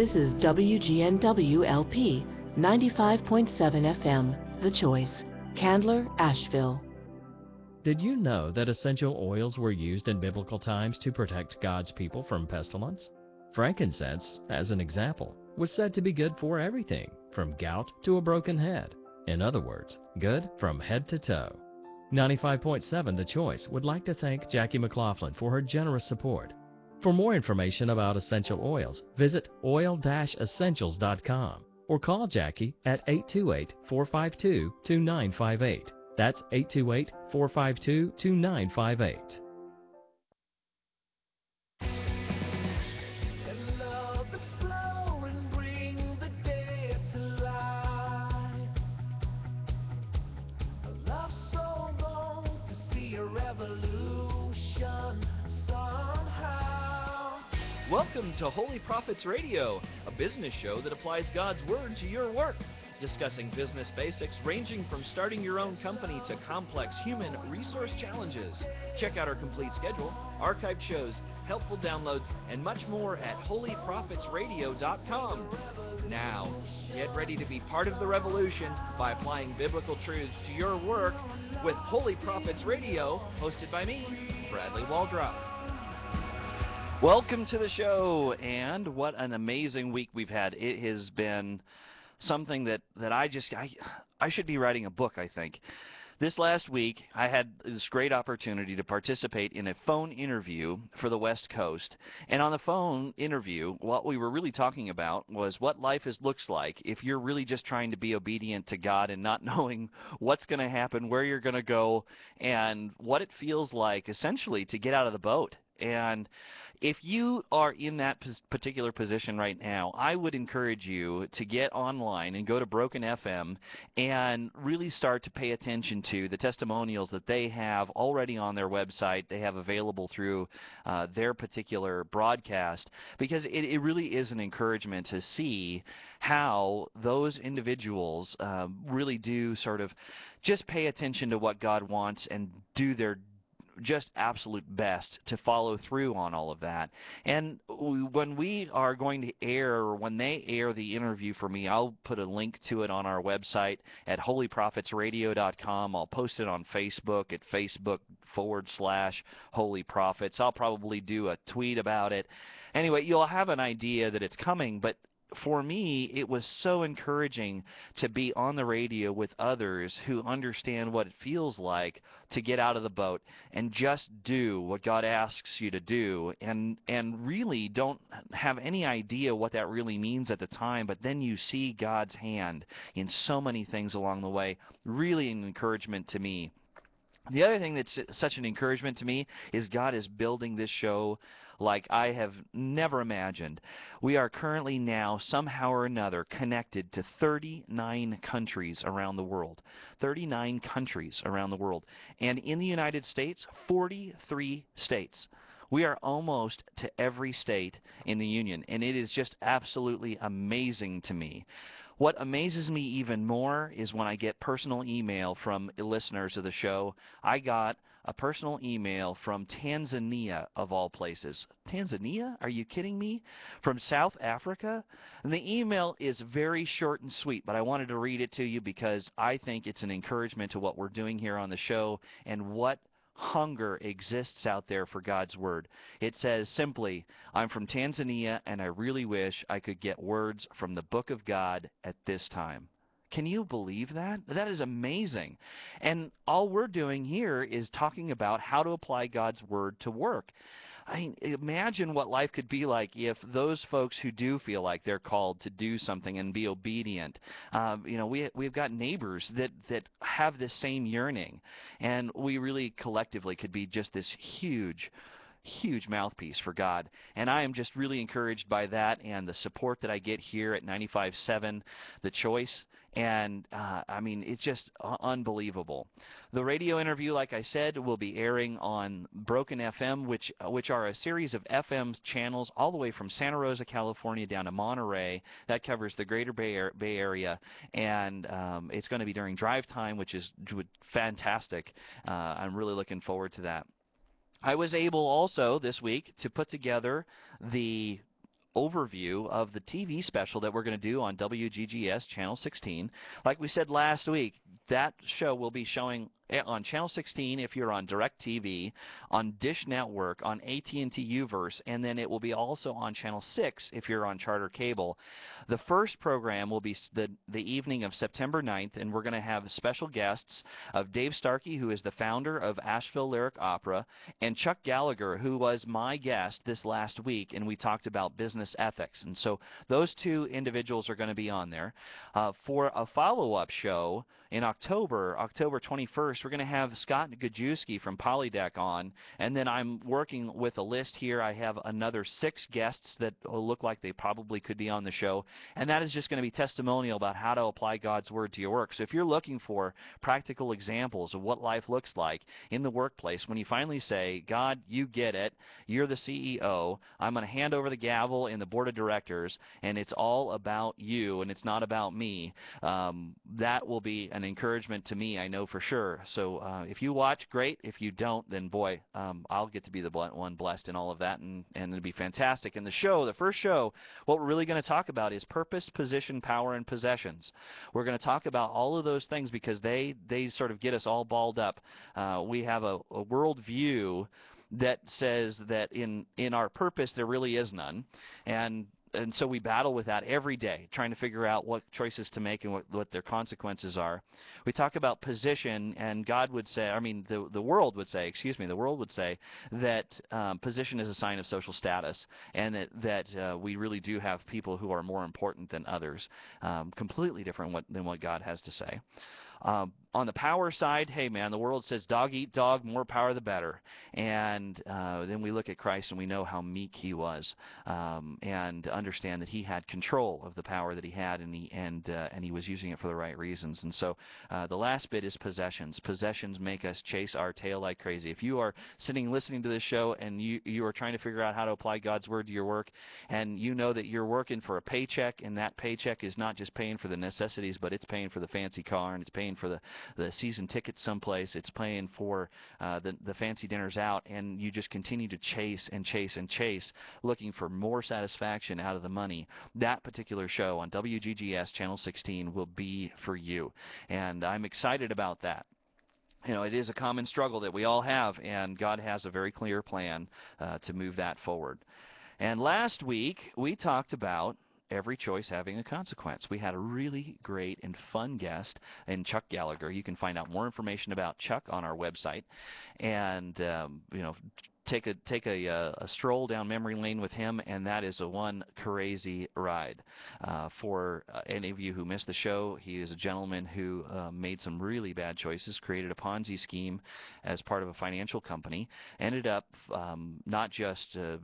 This is WGNW LP 95.7 FM, The Choice, Candler, Asheville. Did you know that essential oils were used in biblical times to protect God's people from pestilence? Frankincense, as an example, was said to be good for everything, from gout to a broken head. In other words, good from head to toe. 95.7 The Choice would like to thank Jackie McLaughlin for her generous support. For more information about essential oils, visit oil-essentials.com or call Jackie at 828-452-2958. That's 828-452-2958. To Holy Profits Radio, a business show that applies God's Word to your work, discussing business basics ranging from starting your own company to complex human resource challenges. Check out our complete schedule, archived shows, helpful downloads, and much more at holyprofitsradio.com. Now, get ready to be part of the revolution by applying biblical truths to your work with Holy Profits Radio, hosted by me, Bradley Waldrop. Welcome to the show, and what an amazing week we've had. It has been something that, that I just I I should be writing a book. I think. This last week, I had this great opportunity to participate in a phone interview for the West Coast. And on the phone interview, what we were really talking about was what life is, looks like if you're really just trying to be obedient to God and not knowing what's going to happen, where you're going to go, and what it feels like essentially to get out of the boat. And if you are in that particular position right now, I would encourage you to get online and go to Broken FM and really start to pay attention to the testimonials that they have already on their website. They have available through uh, their particular broadcast because it, it, really is an encouragement to see how those individuals uh, really do sort of just pay attention to what God wants and do their just absolute best to follow through on all of that. And when we are going to air, or when they air the interview for me, I'll put a link to it on our website at holyprofitsradio.com. I'll post it on Facebook at Facebook forward slash Holy Profits. I'll probably do a tweet about it. Anyway, you'll have an idea that it's coming, but for me, it was so encouraging to be on the radio with others who understand what it feels like to get out of the boat and just do what God asks you to do and and really don't have any idea what that really means at the time, but then you see God's hand in so many things along the way. Really an encouragement to me. The other thing that's such an encouragement to me is God is building this show like I have never imagined. We are currently now, somehow or another, connected to 39 countries around the world. 39 countries around the world. And in the United States, 43 states. We are almost to every state in the Union, and it is just absolutely amazing to me. What amazes me even more is when I get personal email from listeners of the show. I got a personal email from Tanzania, of all places. Tanzania? Are you kidding me? From South Africa? And the email is very short and sweet, but I wanted to read it to you because I think it's an encouragement to what we're doing here on the show and what hunger exists out there for God's Word. It says simply, I'm from Tanzania and I really wish I could get words from the Book of God at this time. Can you believe that? That is amazing. And all we're doing here is talking about how to apply God's Word to work. I imagine what life could be like if those folks who do feel like they're called to do something and be obedient. Um, you know, we we've got neighbors that that have this same yearning, and we really collectively could be just this huge huge mouthpiece for God. And I am just really encouraged by that and the support that I get here at 95.7 The Choice. And uh, I mean, it's just unbelievable. The radio interview, like I said, will be airing on Broken FM, which which are a series of FM channels all the way from Santa Rosa, California, down to Monterey. That covers the Greater Bay, Bay Area, and um, it's going to be during drive time, which is fantastic. Uh, I'm really looking forward to that. I was able also this week to put together the overview of the TV special that we're going to do on WGGS Channel 16. Like we said last week, that show will be showing on Channel 16 if you're on DirecTV, on Dish Network, on AT&T Uverse, and then it will be also on Channel 6 if you're on Charter Cable. The first program will be the the evening of September 9th, and we're going to have special guests of Dave Starkey, who is the founder of Asheville Lyric Opera, and Chuck Gallagher, who was my guest this last week, and we talked about business ethics. And so those two individuals are going to be on there. Uh, for a follow-up show in October, October 21st, we're going to have Scott Gajewski from Polydeck on, and then I'm working with a list here. I have another six guests that look like they probably could be on the show, and that is just going to be testimonial about how to apply God's Word to your work. So if you're looking for practical examples of what life looks like in the workplace, when you finally say, God, you get it, you're the CEO, I'm going to hand over the gavel in the board of directors, and it's all about you, and it's not about me, um, that will be an encouragement to me, I know for sure. So uh, if you watch, great. If you don't, then boy, um, I'll get to be the one blessed in all of that, and, and it'll be fantastic. And the show, the first show, what we're really going to talk about is purpose, position, power, and possessions. We're going to talk about all of those things because they, they sort of get us all balled up. Uh, we have a, a world view that says that in in our purpose there really is none and and so we battle with that every day, trying to figure out what choices to make and what, what their consequences are. We talk about position, and God would say, I mean, the the world would say, excuse me, the world would say that um, position is a sign of social status, and that that uh, we really do have people who are more important than others, um, completely different what, than what God has to say. Um, on the power side, hey man, the world says dog eat dog, more power the better. And uh, then we look at Christ and we know how meek he was, um, and understand that he had control of the power that he had, and he and uh, and he was using it for the right reasons. And so uh, the last bit is possessions. Possessions make us chase our tail like crazy. If you are sitting listening to this show and you you are trying to figure out how to apply God's word to your work, and you know that you're working for a paycheck, and that paycheck is not just paying for the necessities, but it's paying for the fancy car and it's paying for the the season tickets someplace. It's paying for uh, the the fancy dinners out, and you just continue to chase and chase and chase, looking for more satisfaction out of the money. That particular show on WGGS Channel 16 will be for you, and I'm excited about that you know, it is a common struggle that we all have, and God has a very clear plan uh, to move that forward. And last week, we talked about every choice having a consequence. We had a really great and fun guest in Chuck Gallagher. You can find out more information about Chuck on our website, and um, you know. Take a take a, uh, a stroll down memory lane with him, and that is a one crazy ride. Uh, for uh, any of you who missed the show, he is a gentleman who uh, made some really bad choices, created a Ponzi scheme as part of a financial company, ended up um, not just uh,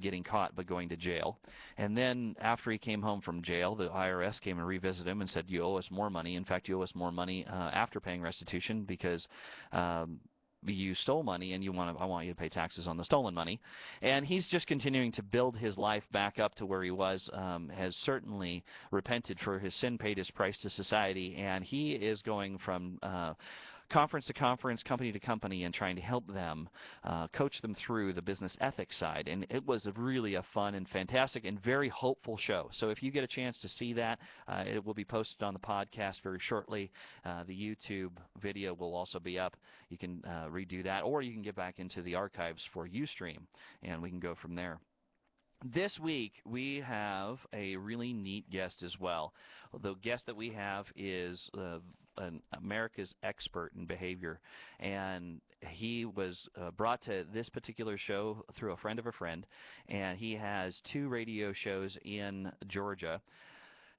getting caught but going to jail. And then after he came home from jail, the IRS came and revisited him and said, "You owe us more money. In fact, you owe us more money uh, after paying restitution because." Um, you stole money and you want to, I want you to pay taxes on the stolen money. And he's just continuing to build his life back up to where he was, um, has certainly repented for his sin, paid his price to society, and he is going from uh, conference to conference, company to company, and trying to help them uh, coach them through the business ethics side. And it was a really a fun and fantastic and very hopeful show. So if you get a chance to see that, uh, it will be posted on the podcast very shortly. Uh, the YouTube video will also be up. You can uh, redo that, or you can get back into the archives for UStream, and we can go from there. This week, we have a really neat guest as well. The guest that we have is uh, an America's expert in behavior, and he was uh, brought to this particular show through a friend of a friend, and he has two radio shows in Georgia.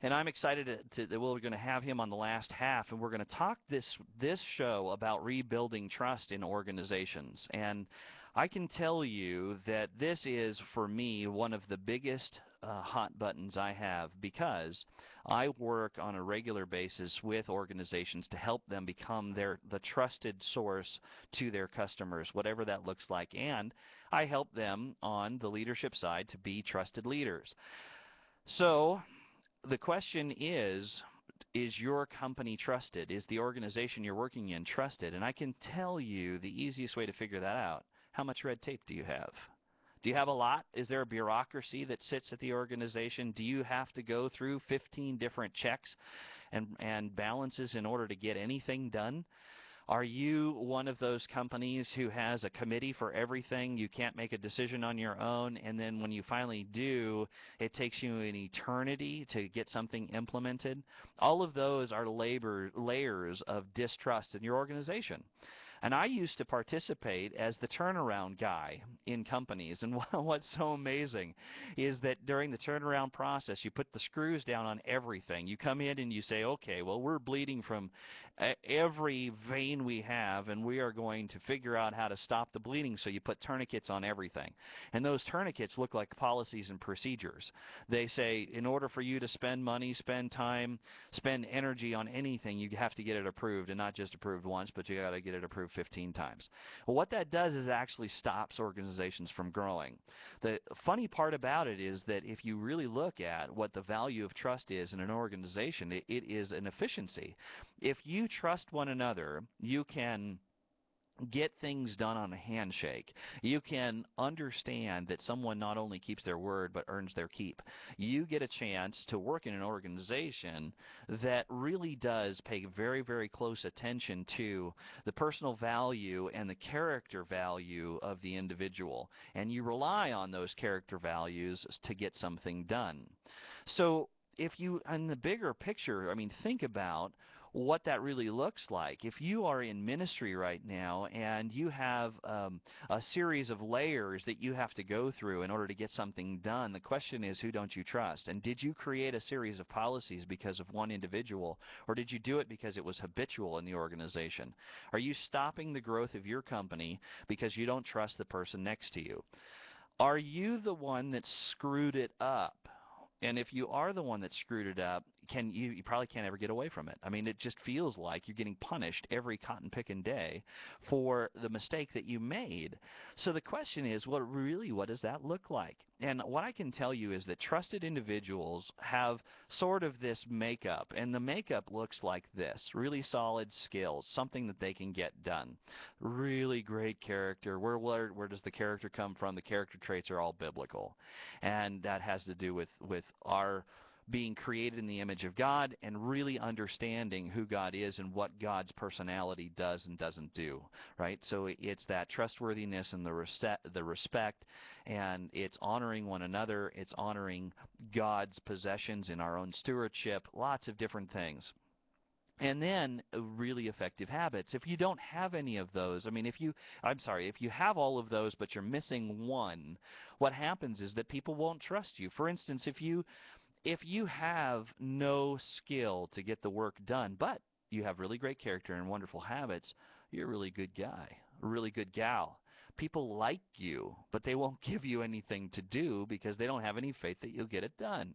And I'm excited to, that we're going to have him on the last half, and we're going to talk this this show about rebuilding trust in organizations. And I can tell you that this is, for me, one of the biggest uh, hot buttons I have because I work on a regular basis with organizations to help them become their the trusted source to their customers, whatever that looks like, and I help them on the leadership side to be trusted leaders. So the question is is your company trusted? Is the organization you're working in trusted? And I can tell you the easiest way to figure that out how much red tape do you have? Do you have a lot? Is there a bureaucracy that sits at the organization? Do you have to go through 15 different checks and, and balances in order to get anything done? Are you one of those companies who has a committee for everything? You can't make a decision on your own, and then when you finally do, it takes you an eternity to get something implemented? All of those are labor layers of distrust in your organization. And I used to participate as the turnaround guy in companies. And what's so amazing is that during the turnaround process, you put the screws down on everything. You come in and you say, okay, well, we're bleeding from every vein we have, and we are going to figure out how to stop the bleeding. So you put tourniquets on everything. And those tourniquets look like policies and procedures. They say, in order for you to spend money, spend time, spend energy on anything, you have to get it approved, and not just approved once, but you got to get it approved 15 times. Well, what that does is actually stops organizations from growing. The funny part about it is that if you really look at what the value of trust is in an organization, it, it is an efficiency. If you trust one another, you can get things done on a handshake. You can understand that someone not only keeps their word but earns their keep. You get a chance to work in an organization that really does pay very, very close attention to the personal value and the character value of the individual. And you rely on those character values to get something done. So if you, in the bigger picture, I mean, think about what that really looks like. If you are in ministry right now and you have um, a series of layers that you have to go through in order to get something done, the question is who don't you trust? And did you create a series of policies because of one individual, or did you do it because it was habitual in the organization? Are you stopping the growth of your company because you don't trust the person next to you? Are you the one that screwed it up? And if you are the one that screwed it up, can you, you probably can't ever get away from it. I mean, it just feels like you're getting punished every cotton picking day for the mistake that you made. So the question is, well, really, what does that look like? And what I can tell you is that trusted individuals have sort of this makeup, and the makeup looks like this: really solid skills, something that they can get done, really great character. Where where where does the character come from? The character traits are all biblical, and that has to do with with our being created in the image of God and really understanding who God is and what God's personality does and doesn't do, right? So it's that trustworthiness and the respect, the respect and it's honoring one another, it's honoring God's possessions in our own stewardship, lots of different things. And then uh, really effective habits. If you don't have any of those, I mean, if you, I'm sorry, if you have all of those but you're missing one, what happens is that people won't trust you. For instance, if you if you have no skill to get the work done, but you have really great character and wonderful habits, you're a really good guy, a really good gal. People like you, but they won't give you anything to do because they don't have any faith that you'll get it done.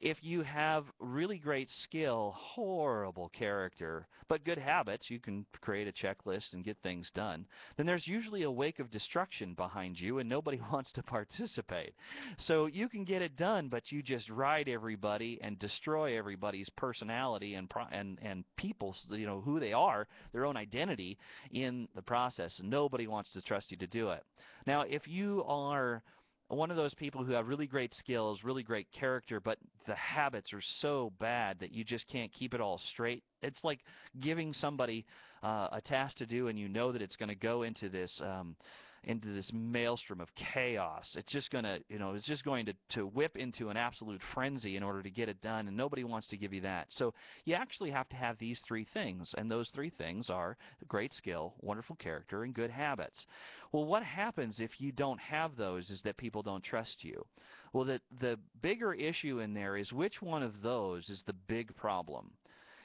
If you have really great skill, horrible character, but good habits, you can create a checklist and get things done, then there's usually a wake of destruction behind you and nobody wants to participate. So you can get it done, but you just ride everybody and destroy everybody's personality and and and people's, you know, who they are, their own identity in the process. Nobody wants to trust you to do it. Now, if you are one of those people who have really great skills, really great character, but the habits are so bad that you just can't keep it all straight. It's like giving somebody uh, a task to do, and you know that it's going to go into this um, into this maelstrom of chaos. It's just going to, you know, it's just going to, to whip into an absolute frenzy in order to get it done, and nobody wants to give you that. So you actually have to have these three things, and those three things are great skill, wonderful character, and good habits. Well, what happens if you don't have those is that people don't trust you. Well, the, the bigger issue in there is which one of those is the big problem.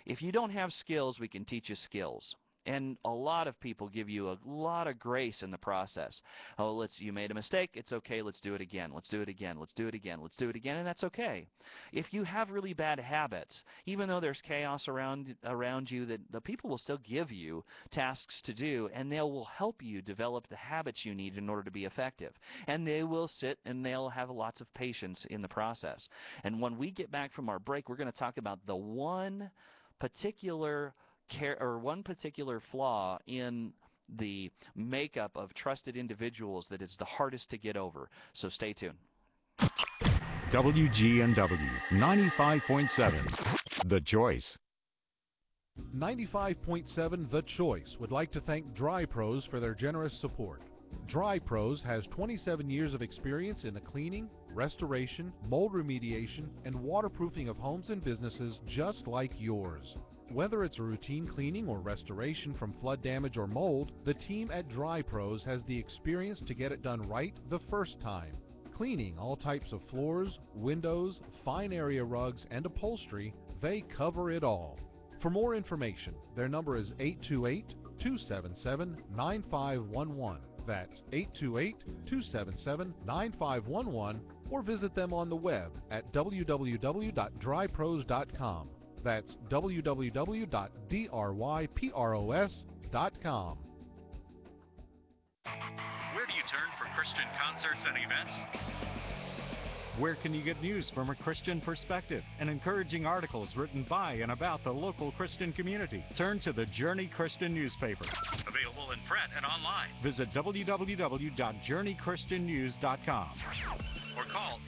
If you don't have skills, we can teach you skills and a lot of people give you a lot of grace in the process. Oh, let's you made a mistake. It's okay. Let's do it again. Let's do it again. Let's do it again. Let's do it again, and that's okay. If you have really bad habits, even though there's chaos around around you, that the people will still give you tasks to do, and they will help you develop the habits you need in order to be effective. And they will sit and they'll have lots of patience in the process. And when we get back from our break, we're going to talk about the one particular care or one particular flaw in the makeup of trusted individuals that is the hardest to get over. So stay tuned. WGNW 95.7, The Choice. 95.7 The Choice would like to thank Dry Pros for their generous support. Dry Pros has 27 years of experience in the cleaning, restoration, mold remediation, and waterproofing of homes and businesses just like yours. Whether it's a routine cleaning or restoration from flood damage or mold, the team at Dry Pros has the experience to get it done right the first time. Cleaning all types of floors, windows, fine area rugs, and upholstery, they cover it all. For more information, their number is 828 277 9511. That's 828 277 9511 or visit them on the web at www.drypros.com. That's www.drypros.com. Where do you turn for Christian concerts and events? Where can you get news from a Christian perspective and encouraging articles written by and about the local Christian community? Turn to the Journey Christian newspaper. Available in print and online. Visit www.journeychristiannews.com or call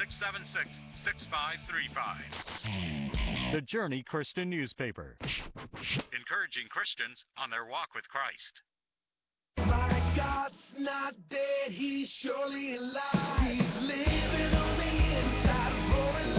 828-676-6535. The Journey Christian newspaper. Encouraging Christians on their walk with Christ. My God's not dead, he's surely alive. He's living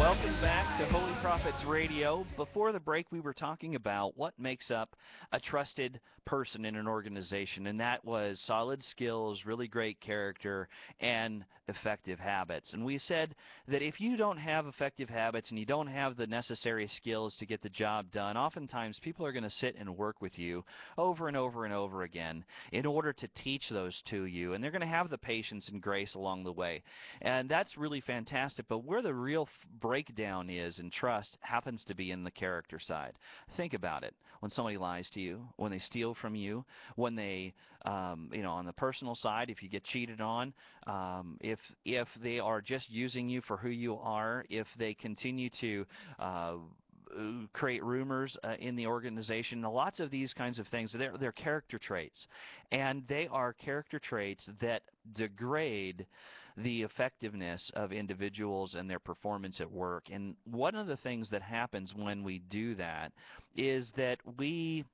Welcome back to Holy Profits Radio. Before the break, we were talking about what makes up a trusted person in an organization, and that was solid skills, really great character, and effective habits. And we said that if you don't have effective habits and you don't have the necessary skills to get the job done, oftentimes people are going to sit and work with you over and over and over again in order to teach those to you, and they're going to have the patience and grace along the way. And that's really fantastic, but where the real f- breakdown is in trust happens to be in the character side. Think about it. When somebody lies to you, when they steal from you, when they, um, you know, on the personal side, if you get cheated on, um, if if they are just using you for who you are, if they continue to uh, create rumors uh, in the organization. Lots of these kinds of things. They're, they're character traits, and they are character traits that degrade the effectiveness of individuals and their performance at work. And one of the things that happens when we do that is that we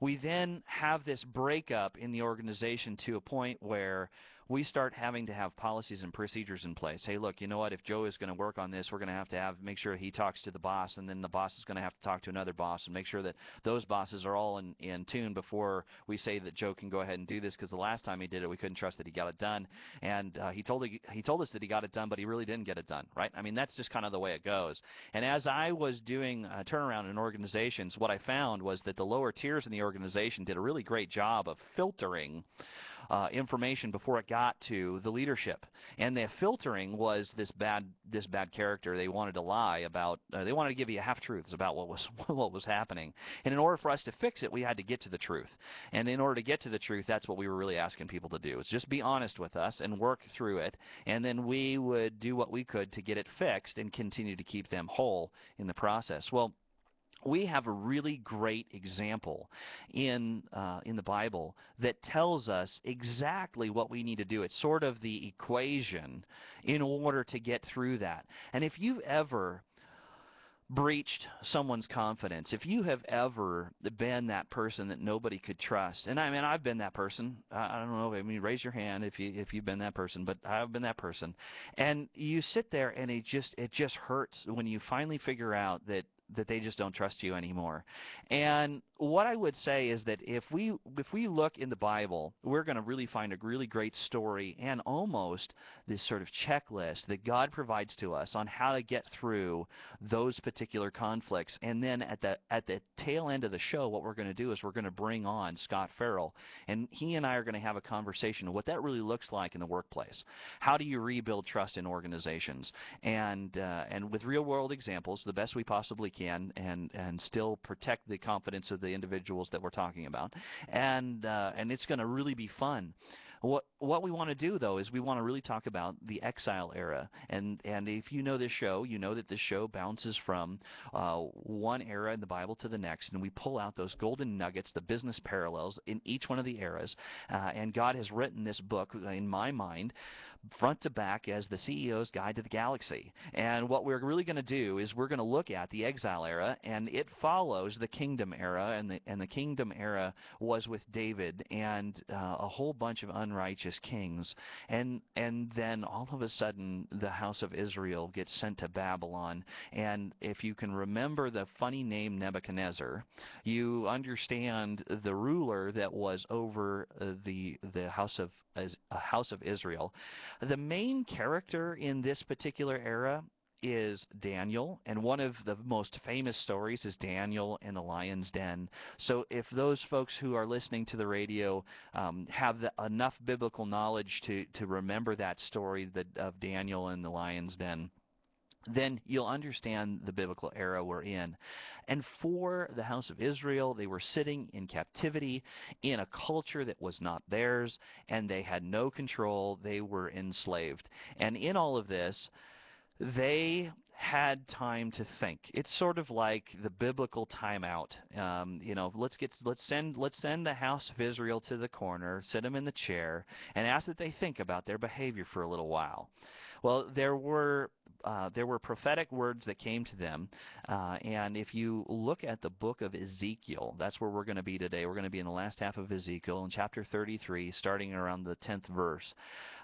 we then have this breakup in the organization to a point where we start having to have policies and procedures in place. Hey, look, you know what? If Joe is going to work on this, we're going to have to have make sure he talks to the boss, and then the boss is going to have to talk to another boss, and make sure that those bosses are all in, in tune before we say that Joe can go ahead and do this. Because the last time he did it, we couldn't trust that he got it done, and uh, he told he told us that he got it done, but he really didn't get it done, right? I mean, that's just kind of the way it goes. And as I was doing turnaround in organizations, what I found was that the lower tiers in the organization did a really great job of filtering uh, information before it got to the leadership. And the filtering was this bad this bad character. They wanted to lie about. Uh, they wanted to give you half truths about what was what was happening. And in order for us to fix it, we had to get to the truth. And in order to get to the truth, that's what we were really asking people to do. Is just be honest with us and work through it. And then we would do what we could to get it fixed and continue to keep them whole in the process. Well we have a really great example in uh, in the Bible that tells us exactly what we need to do. It's sort of the equation in order to get through that. And if you've ever breached someone's confidence, if you have ever been that person that nobody could trust, and I mean I've been that person. I, I don't know. I mean, raise your hand if you if you've been that person. But I've been that person, and you sit there and it just it just hurts when you finally figure out that that they just don't trust you anymore. And what I would say is that if we if we look in the Bible, we're going to really find a really great story and almost this sort of checklist that God provides to us on how to get through those particular conflicts. And then at the at the tail end of the show, what we're going to do is we're going to bring on Scott Farrell, and he and I are going to have a conversation of what that really looks like in the workplace. How do you rebuild trust in organizations? And uh, and with real world examples, the best we possibly can, and and still protect the confidence of the individuals that we're talking about, and uh, and it's going to really be fun. What what we want to do though is we want to really talk about the exile era, and and if you know this show, you know that this show bounces from uh, one era in the Bible to the next, and we pull out those golden nuggets, the business parallels in each one of the eras. Uh, and God has written this book, in my mind, front to back as the CEO's Guide to the Galaxy. And what we're really going to do is we're going to look at the exile era, and it follows the kingdom era, and the and the kingdom era was with David and uh, a whole bunch of unrighteous kings, and and then all of a sudden the house of Israel gets sent to Babylon. And if you can remember the funny name Nebuchadnezzar, you understand the ruler that was over uh, the the house of as a house of Israel. The main character in this particular era is Daniel, and one of the most famous stories is Daniel in the lion's den. So, if those folks who are listening to the radio um, have the, enough biblical knowledge to to remember that story that, of Daniel in the lion's den, then you'll understand the biblical era we're in. And for the house of Israel, they were sitting in captivity in a culture that was not theirs, and they had no control. They were enslaved. And in all of this, they had time to think. It's sort of like the biblical timeout. Um, you know, let's get let's send let's send the house of Israel to the corner, sit them in the chair, and ask that they think about their behavior for a little while. Well, there were uh, there were prophetic words that came to them, uh, and if you look at the book of Ezekiel, that's where we're going to be today. We're going to be in the last half of Ezekiel in chapter 33, starting around the 10th verse.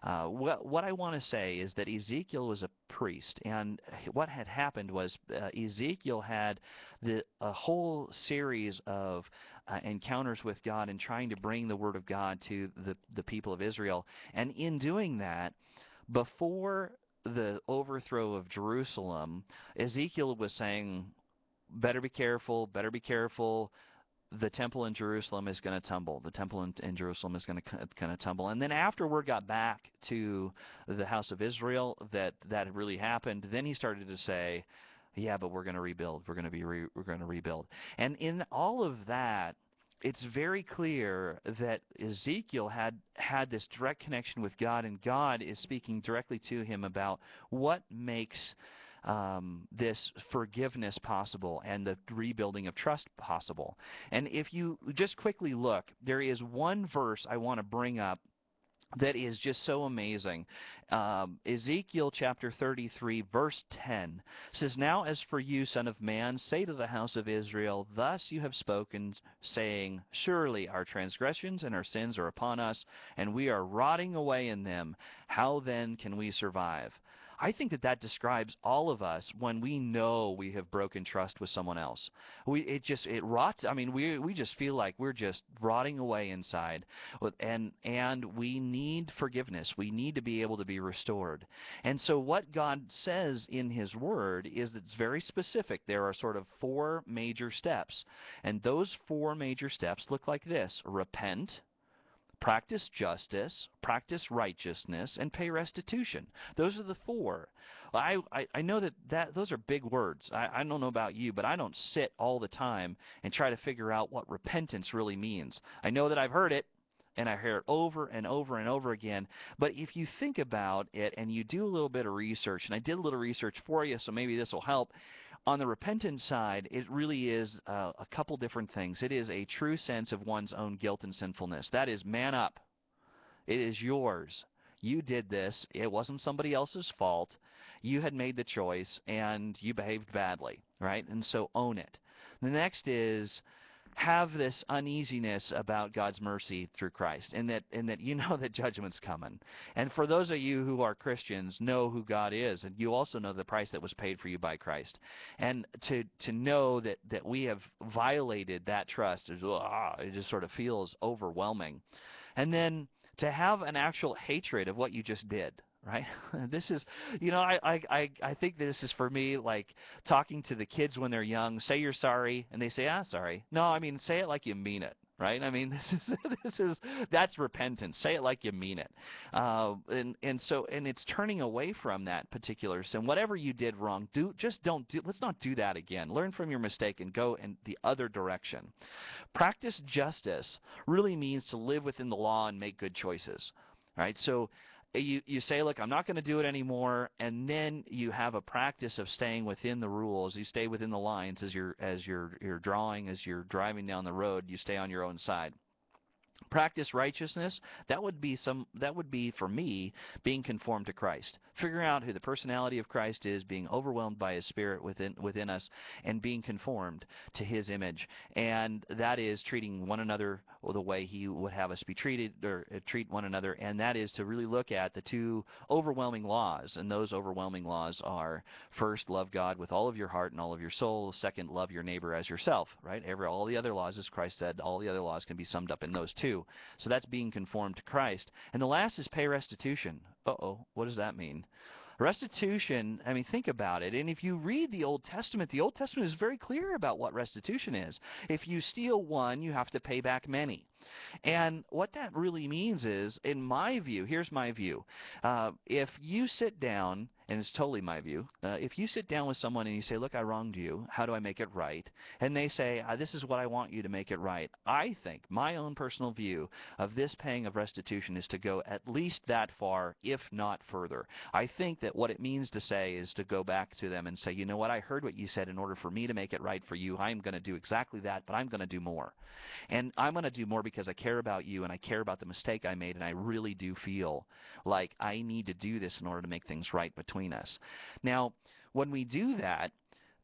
Uh, what, what I want to say is that Ezekiel was a priest, and what had happened was uh, Ezekiel had the, a whole series of uh, encounters with God and trying to bring the word of God to the, the people of Israel. And in doing that, before the overthrow of Jerusalem, Ezekiel was saying, better be careful, better be careful. The temple in Jerusalem is going to tumble. The temple in, in Jerusalem is going to going to tumble. And then after word got back to the house of Israel that that really happened, then he started to say, "Yeah, but we're going to rebuild. We're going to be re, we're going to rebuild." And in all of that, it's very clear that Ezekiel had had this direct connection with God, and God is speaking directly to him about what makes um, this forgiveness possible and the rebuilding of trust possible. And if you just quickly look, there is one verse I want to bring up that is just so amazing. Um, Ezekiel chapter 33, verse 10 says, Now as for you, Son of Man, say to the house of Israel, Thus you have spoken, saying, Surely our transgressions and our sins are upon us, and we are rotting away in them. How then can we survive? I think that that describes all of us when we know we have broken trust with someone else. We it just it rots. I mean, we we just feel like we're just rotting away inside, and and we need forgiveness. We need to be able to be restored. And so what God says in His Word is it's very specific. There are sort of four major steps, and those four major steps look like this: repent practice justice, practice righteousness, and pay restitution. Those are the four. I, I, I know that, that those are big words. I, I don't know about you, but I don't sit all the time and try to figure out what repentance really means. I know that I've heard it, and I hear it over and over and over again. But if you think about it and you do a little bit of research, and I did a little research for you, so maybe this will help, on the repentance side, it really is uh, a couple different things. It is a true sense of one's own guilt and sinfulness. That is, man up. It is yours. You did this. It wasn't somebody else's fault. You had made the choice and you behaved badly, right? And so own it. The next is have this uneasiness about God's mercy through Christ, and that and that you know that judgment's coming. And for those of you who are Christians, know who God is, and you also know the price that was paid for you by Christ. And to to know that that we have violated that trust is ah, it just sort of feels overwhelming. And then to have an actual hatred of what you just did right? this is, you know, I, I, I think this is for me like talking to the kids when they're young. Say you're sorry, and they say, ah, sorry. No, I mean, say it like you mean it. right? I mean, this is this is that's repentance. Say it like you mean it, uh, and and so and it's turning away from that particular sin. Whatever you did wrong, do just don't do. Let's not do that again. Learn from your mistake and go in the other direction. Practice justice really means to live within the law and make good choices, right? So you you say, look, I'm not going to do it anymore, and then you have a practice of staying within the rules. You stay within the lines as you're as you're you're drawing, as you're driving down the road. You stay on your own side practice righteousness that would be some that would be for me being conformed to Christ figuring out who the personality of Christ is being overwhelmed by his spirit within within us and being conformed to his image and that is treating one another the way he would have us be treated or uh, treat one another and that is to really look at the two overwhelming laws and those overwhelming laws are first love God with all of your heart and all of your soul second love your neighbor as yourself right every all the other laws as Christ said all the other laws can be summed up in those two so that's being conformed to Christ. And the last is pay restitution. Uh-oh, what does that mean? Restitution, I mean, think about it. And if you read the Old Testament, the Old Testament is very clear about what restitution is. If you steal one, you have to pay back many. And what that really means is, in my view, here's my view. Uh, if you sit down, and it's totally my view, uh, if you sit down with someone and you say, look, I wronged you, how do I make it right? And they say, uh, this is what I want you to make it right. I think, my own personal view of this paying of restitution is to go at least that far, if not further. I think that what it means to say is to go back to them and say, you know what, I heard what you said. In order for me to make it right for you, I'm going to do exactly that, but I'm going to do more. And I'm going to do more because I care about you and I care about the mistake I made and I really do feel like I need to do this in order to make things right between us. Now, when we do that,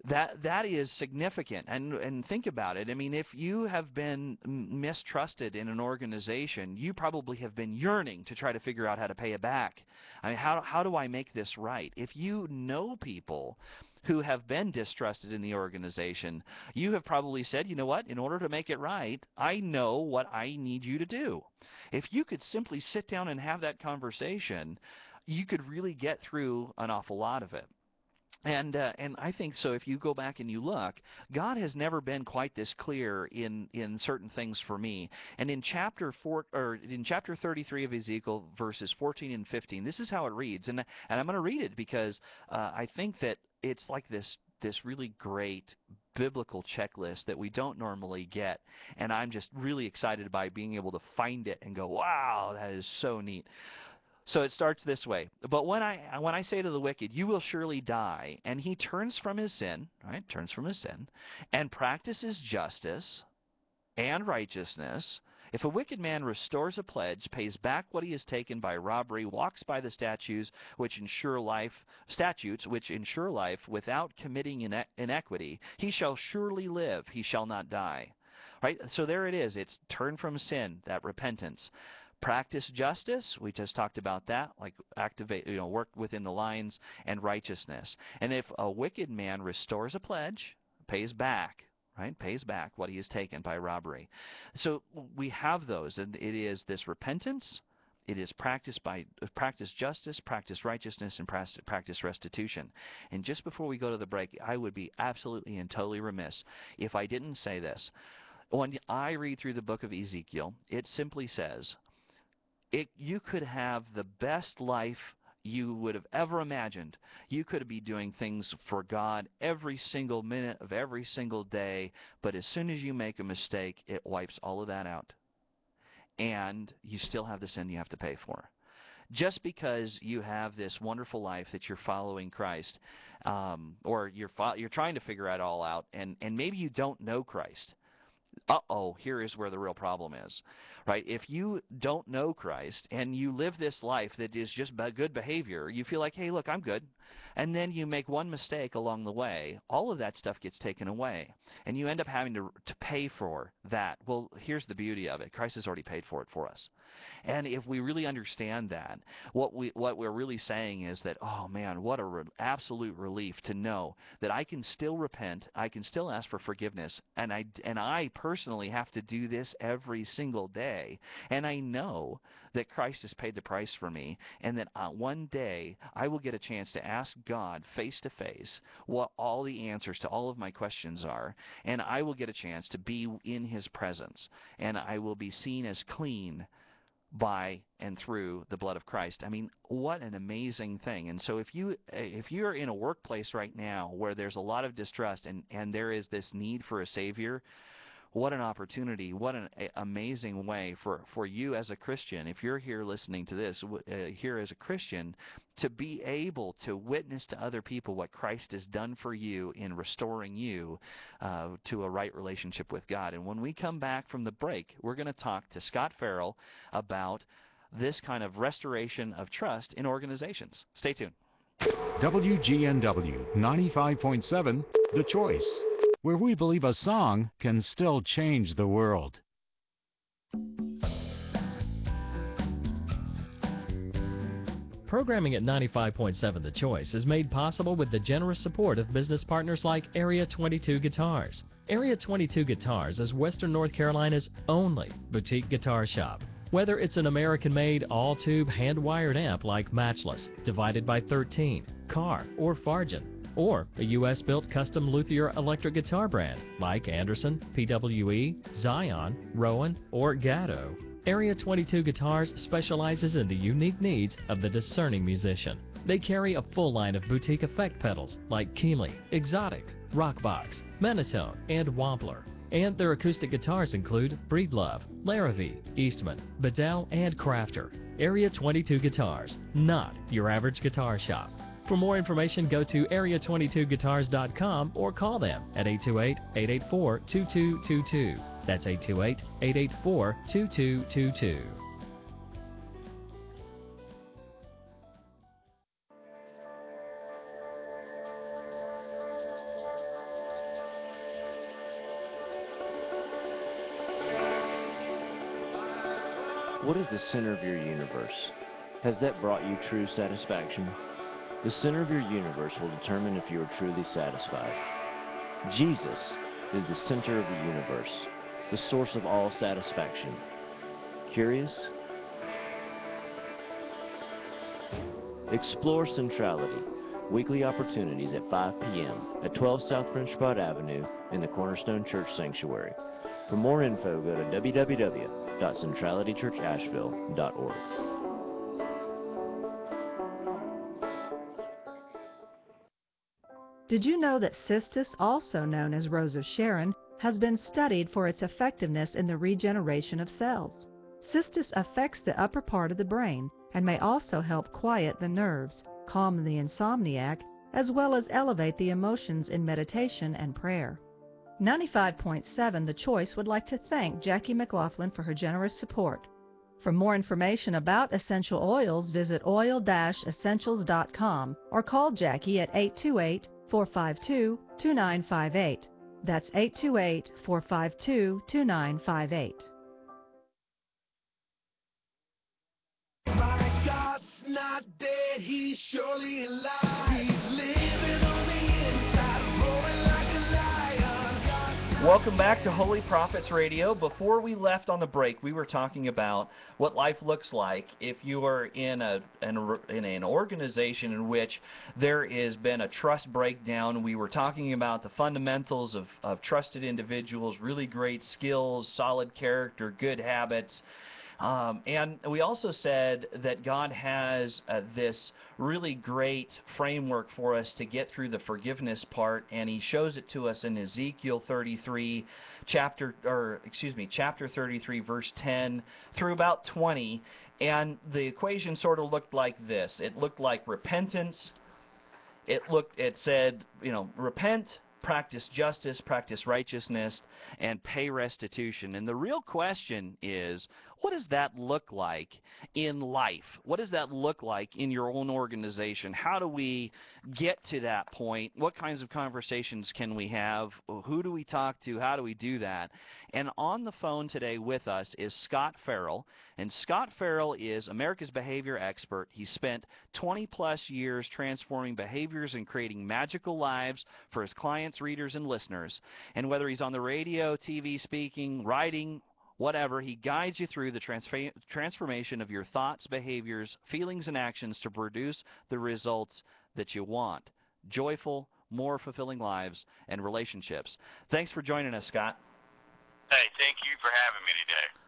that that is significant. And and think about it. I mean if you have been mistrusted in an organization you probably have been yearning to try to figure out how to pay it back. I mean how how do i make this right? If you know people who have been distrusted in the organization, you have probably said, you know what, in order to make it right, I know what I need you to do. If you could simply sit down and have that conversation, you could really get through an awful lot of it. And uh, and I think so. If you go back and you look, God has never been quite this clear in in certain things for me. And in chapter four or in chapter 33 of Ezekiel, verses 14 and 15, this is how it reads. And and I'm going to read it because uh, I think that it's like this this really great biblical checklist that we don't normally get and I'm just really excited by being able to find it and go wow that is so neat so it starts this way but when I when I say to the wicked you will surely die and he turns from his sin right turns from his sin and practices justice and righteousness if a wicked man restores a pledge, pays back what he has taken by robbery, walks by the statutes which ensure life, statutes which ensure life without committing ine- inequity, he shall surely live, he shall not die. Right? So there it is. It's turn from sin, that repentance. Practice justice, we just talked about that, like activate, you know, work within the lines and righteousness. And if a wicked man restores a pledge, pays back, right? Pays back what he has taken by robbery. So we have those, and it is this repentance. It is practice by practice justice, practice righteousness, and practice restitution. And just before we go to the break, I would be absolutely and totally remiss if I didn't say this. When I read through the book of Ezekiel, it simply says, it, you could have the best life you would have ever imagined. You could be doing things for God every single minute of every single day, but as soon as you make a mistake, it wipes all of that out. And you still have the sin you have to pay for. Just because you have this wonderful life that you're following Christ, um, or you're fo- you're trying to figure it all out, and and maybe you don't know Christ, uh-oh, here is where the real problem is. Right? If you don't know Christ and you live this life that is just good behavior, you feel like, "Hey, look, I'm good." And then you make one mistake along the way, all of that stuff gets taken away. And you end up having to to pay for that. Well, here's the beauty of it. Christ has already paid for it for us. And if we really understand that, what we what we're really saying is that oh man, what a re- absolute relief to know that I can still repent, I can still ask for forgiveness, and I and I personally have to do this every single day. And I know that Christ has paid the price for me and that uh, one day I will get a chance to ask God face to face what all the answers to all of my questions are. And I will get a chance to be in his presence. And I will be seen as clean by and through the blood of Christ. I mean, what an amazing thing. And so if you if you're in a workplace right now where there's a lot of distrust and and there is this need for a savior, what an opportunity, what an amazing way for, for you as a Christian, if you're here listening to this, uh, here as a Christian, to be able to witness to other people what Christ has done for you in restoring you uh, to a right relationship with God. And when we come back from the break, we're going to talk to Scott Farrell about this kind of restoration of trust in organizations. Stay tuned. WGNW 95.7, The Choice where we believe a song can still change the world. Programming at 95.7 The Choice is made possible with the generous support of business partners like Area 22 Guitars. Area 22 Guitars is Western North Carolina's only boutique guitar shop. Whether it's an American-made all-tube hand-wired amp like Matchless, Divided by 13, Carr, or Fargen, or a U.S.-built custom luthier electric guitar brand like Anderson, PWE, Zion, Rowan, or Gatto. Area 22 Guitars specializes in the unique needs of the discerning musician. They carry a full line of boutique effect pedals like Keeley, Exotic, Rockbox, Menatone, and Wampler. And their acoustic guitars include Breedlove, Larrivee, Eastman, Bedell, and Crafter. Area 22 Guitars, not your average guitar shop. For more information, go to area22guitars.com or call them at 828-884-2222. That's 828-884-2222. What is the center of your universe? Has that brought you true satisfaction? The center of your universe will determine if you are truly satisfied. Jesus is the center of the universe, the source of all satisfaction. Curious? Explore Centrality, weekly opportunities at 5 p.m. at 12 South French Broad Avenue in the Cornerstone Church Sanctuary. For more info, go to www.centralitychurchasheville.org. Did you know that cistus, also known as Rose of Sharon, has been studied for its effectiveness in the regeneration of cells? Cistus affects the upper part of the brain and may also help quiet the nerves, calm the insomniac, as well as elevate the emotions in meditation and prayer. 95.7 The Choice would like to thank Jackie McLaughlin for her generous support. For more information about essential oils, visit oil-essentials.com or call Jackie at 828 452 2958. That's 828 452 2958. Not dead, he's surely alive. Welcome back to Holy Profits Radio. Before we left on the break, we were talking about what life looks like if you are in a an, in an organization in which there has been a trust breakdown. We were talking about the fundamentals of, of trusted individuals, really great skills, solid character, good habits. Um, and we also said that God has uh, this really great framework for us to get through the forgiveness part, and He shows it to us in Ezekiel 33, chapter or excuse me, chapter 33, verse 10 through about 20. And the equation sort of looked like this: it looked like repentance. It looked, it said, you know, repent, practice justice, practice righteousness, and pay restitution. And the real question is, what does that look like in life? What does that look like in your own organization? How do we get to that point? What kinds of conversations can we have? Who do we talk to? How do we do that? And on the phone today with us is Scott Farrell. And Scott Farrell is America's behavior expert. He spent 20 plus years transforming behaviors and creating magical lives for his clients, readers, and listeners. And whether he's on the radio, TV, speaking, writing, whatever, he guides you through the transfa- transformation of your thoughts, behaviors, feelings, and actions to produce the results that you want. Joyful, more fulfilling lives and relationships. Thanks for joining us, Scott. Hey, thank you for having me today.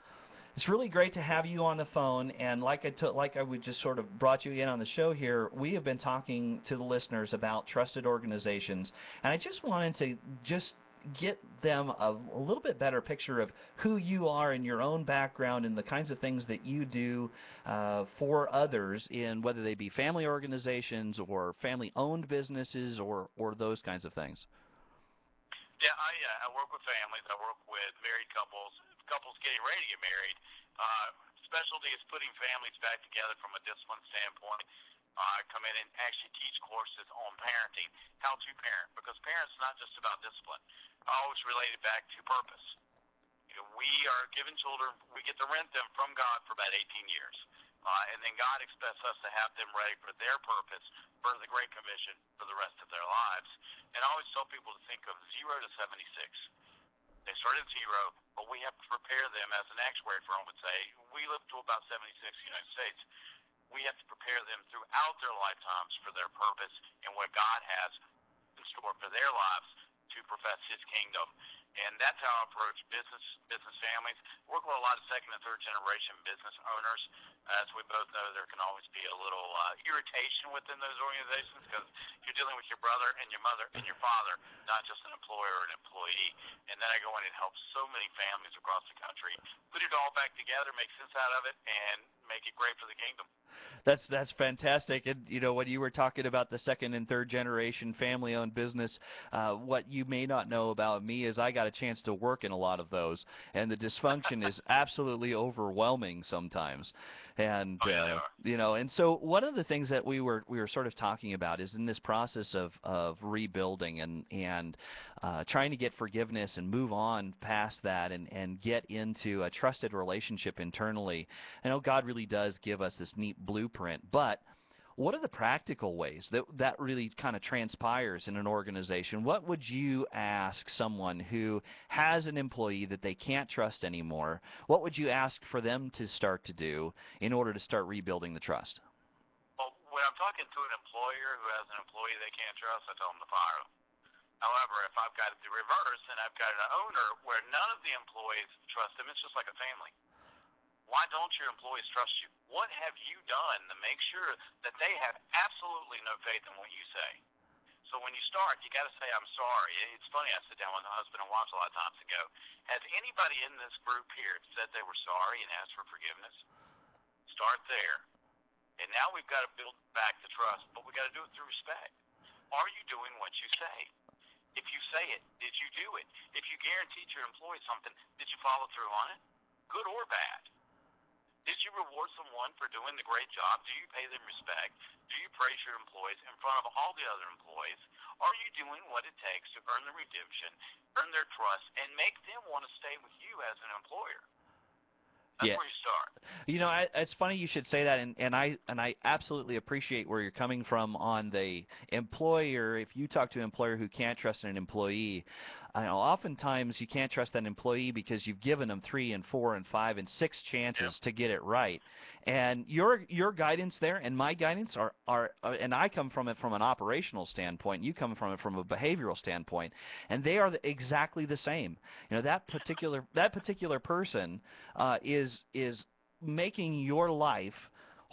It's really great to have you on the phone, and like I t- like I would just sort of brought you in on the show here. We have been talking to the listeners about trusted organizations, and I just wanted to just get them a, a, little bit better picture of who you are and your own background and the kinds of things that you do uh, for others in whether they be family organizations or family-owned businesses or or those kinds of things. Yeah, I uh, I work with families. I work with married couples, couples getting ready to get married. Uh, specialty is putting families back together from a discipline standpoint. Uh, I come in and actually teach courses on parenting, how to parent, because parents not just about discipline. Always relate it back to purpose. You know, we are given children, we get to rent them from God for about 18 years. Uh, and then God expects us to have them ready for their purpose, for the Great Commission, for the rest of their lives. And I always tell people to think of zero to 76. They start at zero, but we have to prepare them, as an actuary firm would say. We live to about 76 in the United States. We have to prepare them throughout their lifetimes for their purpose and what God has in store for their lives to profess His kingdom. And that's how I approach business, business families. Work with a lot of second and third generation business owners. As we both know, there can always be a little uh, irritation within those organizations because you're dealing with your brother and your mother and your father, not just an employer or an employee. And then I go in and help so many families across the country put it all back together, make sense out of it, and make it great for the kingdom. That's that's fantastic. And you know when you were talking about the second and third generation family-owned business, uh, what you may not know about me is I got a chance to work in a lot of those, and the dysfunction is absolutely overwhelming sometimes. And oh, yeah, uh, you know, and so one of the things that we were we were sort of talking about is in this process of of rebuilding and and uh, trying to get forgiveness and move on past that and and get into a trusted relationship internally. I know God really does give us this neat blueprint, but what are the practical ways that that really kind of transpires in an organization? What would you ask someone who has an employee that they can't trust anymore? What would you ask for them to start to do in order to start rebuilding the trust? Well, when I'm talking to an employer who has an employee they can't trust, I tell them to fire them. However, if I've got the reverse and I've got an owner where none of the employees trust him, it's just like a family. Why don't your employees trust you? What have you done to make sure that they have absolutely no faith in what you say? So when you start, you got to say, "I'm sorry." It's funny. I sit down with my husband and wife a lot of times and go, "Has anybody in this group here said they were sorry and asked for forgiveness?" Start there, and now we've got to build back the trust, but we got to do it through respect. Are you doing what you say? If you say it, did you do it? If you guaranteed your employee something, did you follow through on it? Good or bad? Did you reward someone for doing the great job? Do you pay them respect? Do you praise your employees in front of all the other employees? Are you doing what it takes to earn the redemption, earn their trust, and make them want to stay with you as an employer? That's Yeah. where you start. You know, I, it's funny you should say that, and, and I and I absolutely appreciate where you're coming from on the employer. If you talk to an employer who can't trust an employee, I know oftentimes you can't trust that employee because you've given them three and four and five and six chances to get it right. And your your guidance there and my guidance are are uh, and I come from it from an operational standpoint. You come from it from a behavioral standpoint, and they are the, exactly the same. You know that particular that particular person uh, is is making your life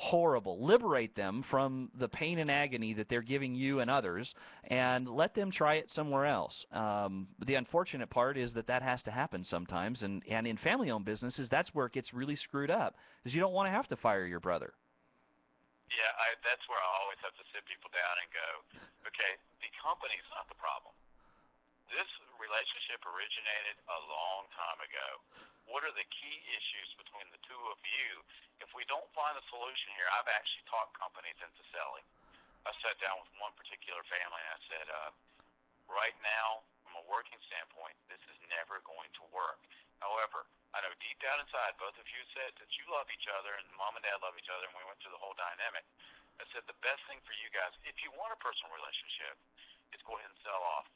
horrible. Liberate them from the pain and agony that they're giving you and others, and let them try it somewhere else. Um, the unfortunate part is that that has to happen sometimes, and, and in family-owned businesses, that's where it gets really screwed up, because you don't want to have to fire your brother. Yeah, I, that's where I always have to sit people down and go, okay, the company's not the problem. This relationship originated a long time ago. What are the key issues between the two of you? If we don't find a solution here, I've actually talked companies into selling. I sat down with one particular family and I said, uh, right now, from a working standpoint, this is never going to work. However, I know deep down inside, both of you said that you love each other and mom and dad love each other, and we went through the whole dynamic. I said the best thing for you guys, if you want a personal relationship, is go ahead and sell off.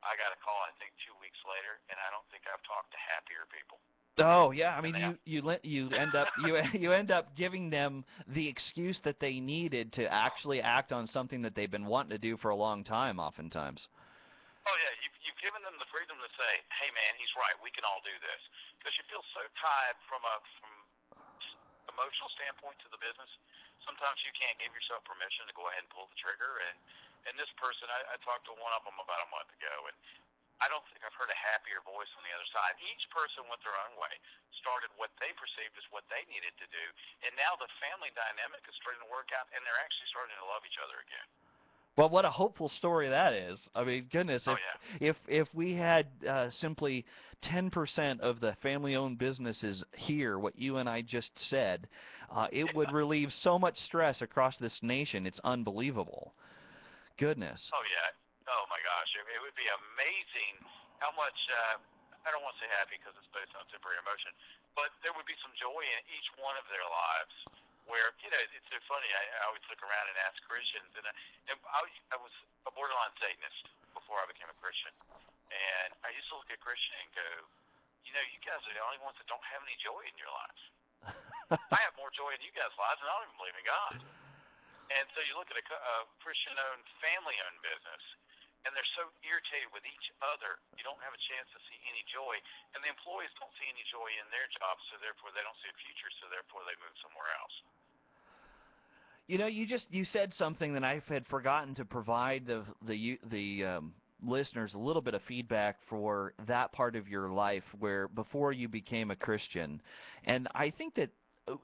I got a call, I think, two weeks later, and I don't think I've talked to happier people. Oh yeah, I mean you you you end up you you end up giving them the excuse that they needed to actually act on something that they've been wanting to do for a long time, oftentimes. Oh yeah, you've, you've given them the freedom to say, "Hey man, he's right. We can all do this," because you feel so tied from a from emotional standpoint to the business. Sometimes you can't give yourself permission to go ahead and pull the trigger. And and this person, I, I talked to one of them about a month ago, and I don't think I've heard a happier voice on the other side. Each person went their own way, started what they perceived as what they needed to do, and now the family dynamic is starting to work out, and they're actually starting to love each other again. Well, what a hopeful story that is. I mean, goodness, Oh, if if if we had uh, simply 10% of the family-owned businesses hear what you and I just said, uh, it would relieve so much stress across this nation. It's unbelievable. Goodness. Oh yeah. Oh my gosh, it, it would be amazing how much. Uh, I don't want to say happy because it's based on temporary emotion, but there would be some joy in each one of their lives. Where you know it's so funny. I, I always look around and ask Christians, and, I, and I, was- I was a borderline Satanist before I became a Christian, and I used to look at Christian and go, you know, you guys are the only ones that don't have any joy in your lives. I have more joy in you guys' lives, and I don't even believe in God. And so you look at a, a Christian-owned, family-owned business, and they're so irritated with each other. You don't have a chance to see any joy, and the employees don't see any joy in their jobs, so therefore they don't see a future, so therefore they move somewhere else. You know, you just you said something that I had forgotten to provide the the the um, listeners a little bit of feedback for that part of your life where before you became a Christian, and I think that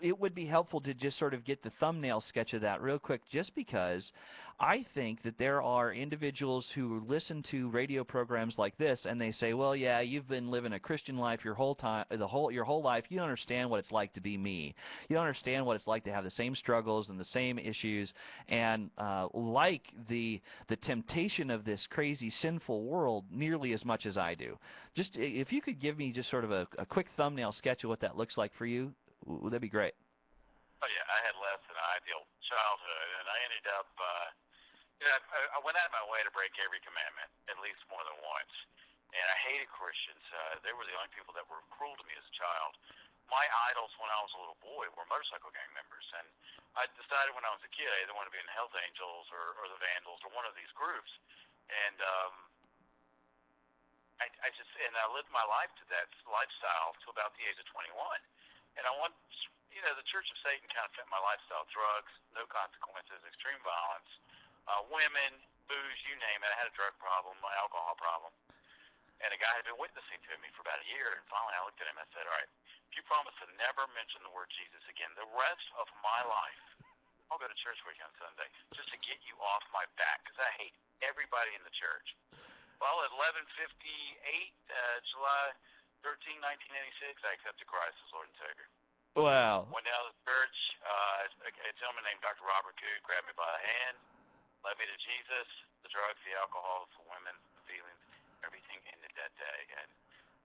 it would be helpful to just sort of get the thumbnail sketch of that real quick, just because I think that there are individuals who listen to radio programs like this and they say, "Well, yeah, you've been living a Christian life your whole time, the whole your whole life. You don't understand what it's like to be me. You don't understand what it's like to have the same struggles and the same issues, and uh, like the the temptation of this crazy sinful world nearly as much as I do. Just if you could give me just sort of a, a quick thumbnail sketch of what that looks like for you, that'd be great. Oh yeah, I had less than an ideal childhood, and I ended up, uh, you know, I, I went out of my way to break every commandment at least more than once, and I hated Christians. Uh, they were the only people that were cruel to me as a child. My idols when I was a little boy were motorcycle gang members, and I decided when I was a kid I either wanted to be in Hells Angels or, or the Vandals or one of these groups, and um, I, I just and I lived my life to that lifestyle till about the age of 21. And I want, you know, the Church of Satan kind of fit my lifestyle: drugs, no consequences, extreme violence, uh, women, booze, you name it. I had a drug problem, an alcohol problem, and a guy had been witnessing to me for about a year. And finally, I looked at him and I said, "All right, if you promise to never mention the word Jesus again, the rest of my life." I'll go to church with you on Sunday just to get you off my back because I hate everybody in the church. Well, at 11:58, uh, July 13, 1986, I accepted Christ as Lord and Savior. Wow. Went down to the church. Uh, a, gentleman named Dr. Robert Good grabbed me by the hand, led me to Jesus. The drugs, the alcohol, the women, the feelings, everything ended that day. And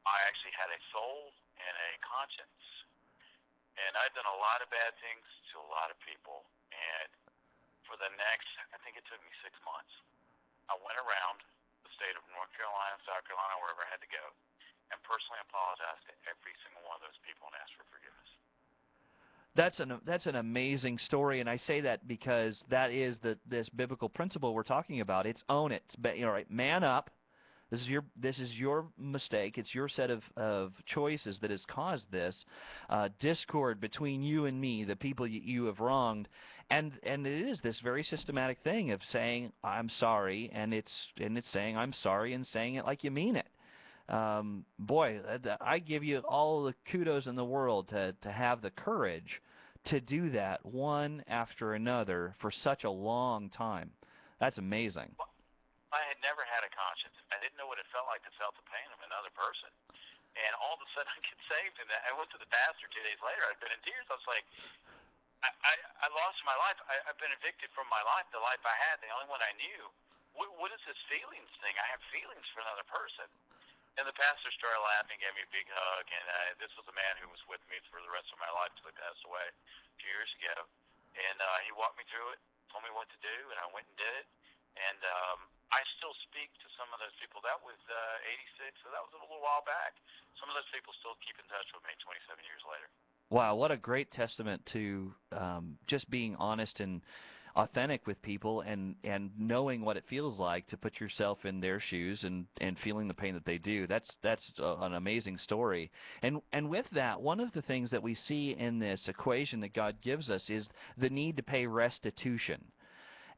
I actually had a soul and a conscience. And I'd done a lot of bad things to a lot of people. And for the next, I think it took me six months, I went around the state of North Carolina, South Carolina, wherever I had to go, and personally apologized to every single one of those people and asked for forgiveness. That's an that's an amazing story, and I say that because that is the this biblical principle we're talking about. It's own it. It's, you? Man up. This is your this is your mistake. It's your set of, of choices that has caused this uh, discord between you and me, the people you, you have wronged, and and it is this very systematic thing of saying I'm sorry, and it's and it's saying I'm sorry and saying it like you mean it. Um, boy, I give you all the kudos in the world to to have the courage to do that one after another for such a long time. That's amazing. I had never had a conscience. I didn't know what it felt like to feel the pain of another person. And all of a sudden I get saved, and I went to the pastor two days later. I'd been in tears. I was like, I I, I lost my life. I, I've been evicted from my life, the life I had, the only one I knew. What, what is this feelings thing? I have feelings for another person. And the pastor started laughing, gave me a big hug, and uh, this was a man who was with me for the rest of my life till he passed away a few years ago. And uh, he walked me through it, told me what to do, and I went and did it. And um, I still speak to some of those people. That was uh, 86, so that was a little while back. Some of those people still keep in touch with me 27 years later. Wow, what a great testament to um, just being honest and authentic with people and and knowing what it feels like to put yourself in their shoes and and feeling the pain that they do that's that's a, an amazing story. And and with that one of the things that we see in this equation that God gives us is the need to pay restitution